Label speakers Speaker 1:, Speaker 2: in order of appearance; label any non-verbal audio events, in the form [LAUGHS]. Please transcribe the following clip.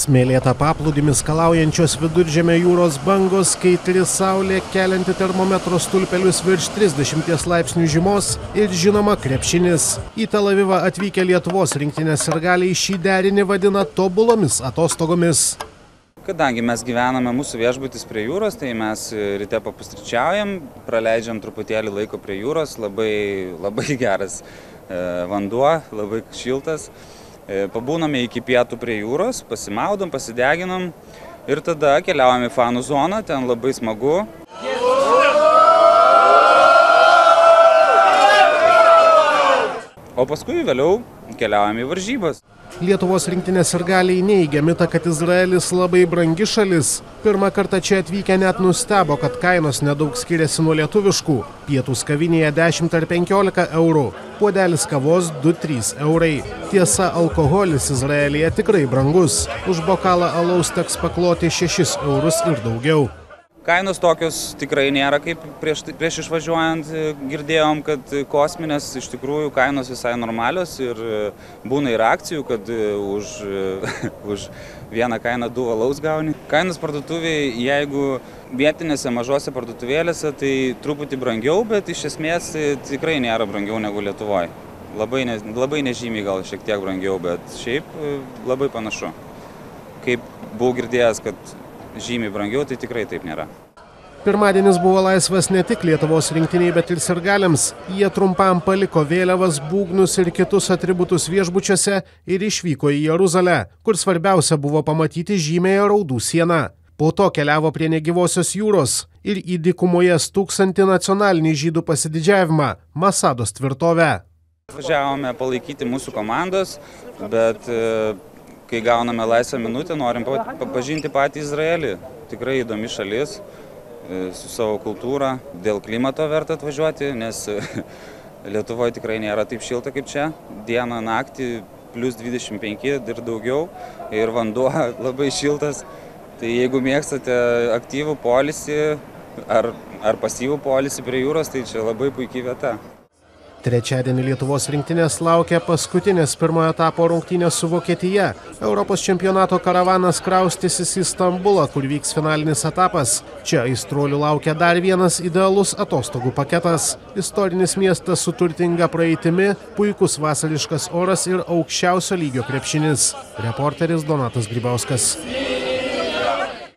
Speaker 1: Smėlėta paplūdimi skalaujančios viduržėmio jūros bangos, kaitri saulė, kelianti termometro stulpelius virš 30 laipsnių žymos ir žinoma krepšinis. Į Tel Avivą atvykę Lietuvos rinktinės ir galiai šį derinį vadina tobulomis atostogomis.
Speaker 2: Kadangi mes gyvename mūsų viešbutis prie jūros, tai mes ryte papustryčiaujam, praleidžiam truputėlį laiko prie jūros, labai, labai geras e, vanduo, labai šiltas. E, pabūname iki pietų prie jūros, pasimaudom, pasideginam ir tada keliaujam į fanų zoną, ten labai smagu. O paskui vėliau keliaujam į varžybas.
Speaker 1: Lietuvos rinktinės ir galiai neigia mitą, kad Izraelis labai brangi šalis. Pirmą kartą čia atvykę net nustebo, kad kainos nedaug skiriasi nuo lietuviškų. Pietus kavinėje 10 ar 15 eurų, puodelis kavos 2-3 eurai. Tiesa, alkoholis Izraelyje tikrai brangus. Už bokalą alaus teks pakloti 6 eurus ir daugiau.
Speaker 2: Kainos tokios tikrai nėra kaip prieš, prieš išvažiuojant girdėjom, kad kosminės iš tikrųjų kainos visai normalios ir būna ir akcijų, kad už, [LAUGHS] už vieną kainą du alaus gauni. Kainos parduotuviai, jeigu vietinėse mažose parduotuvėlėse, tai truputį brangiau, bet iš esmės tikrai nėra brangiau negu Lietuvoje. Labai, ne, labai nežymiai gal šiek tiek brangiau, bet šiaip labai panašu. Kaip buvau girdėjęs, kad žymiai brangiau, tai tikrai taip nėra.
Speaker 1: Pirmadienis buvo laisvas ne tik Lietuvos rinktiniai, bet ir sirgaliams. Jie trumpam paliko vėliavas, būgnus ir kitus atributus viešbučiuose ir išvyko į Jeruzalę, kur svarbiausia buvo pamatyti žymėją raudų sieną. Po to keliavo prie negyvosios jūros ir į dykumoje stūksantį nacionalinį žydų pasididžiavimą – Masados tvirtovę.
Speaker 2: Važiavome palaikyti mūsų komandos, bet kai gauname laisvą minutę, norim pažinti patį Izraelį. Tikrai įdomi šalis su savo kultūra. Dėl klimato verta atvažiuoti, nes [LAUGHS] Lietuvoje tikrai nėra taip šilta kaip čia. Dieną, naktį plus 25 ir daugiau ir vanduo [LAUGHS] labai šiltas. Tai jeigu mėgstate aktyvų polisį ar, ar pasyvų polisį prie jūros, tai čia labai puikiai vieta.
Speaker 1: Trečiadienį Lietuvos rinktinės laukia paskutinės pirmojo etapo rungtynės su Vokietija. Europos čempionato karavanas kraustysis į Stambulą, kur vyks finalinis etapas. Čia aistruolių laukia dar vienas idealus atostogų paketas. Istorinis miestas su turtinga praeitimi, puikus vasariškas oras ir aukščiausio lygio krepšinis. Reporteris Donatas Grybauskas.